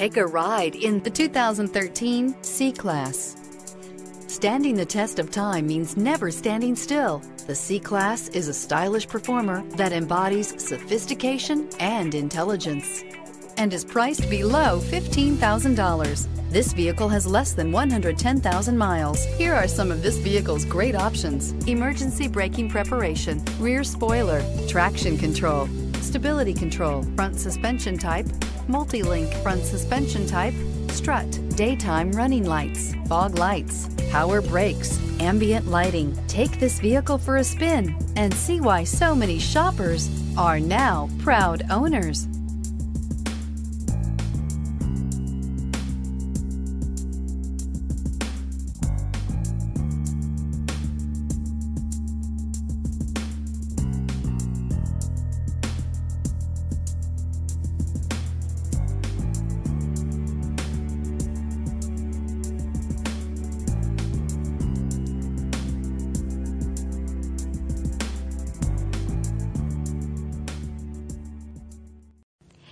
Take a ride in the 2013 C-Class. Standing the test of time means never standing still. The C-Class is a stylish performer that embodies sophistication and intelligence and is priced below $15,000. This vehicle has less than 110,000 miles. Here are some of this vehicle's great options. Emergency braking preparation, rear spoiler, traction control, stability control, front suspension type, multi-link front suspension type, strut, daytime running lights, fog lights, power brakes, ambient lighting. Take this vehicle for a spin and see why so many shoppers are now proud owners.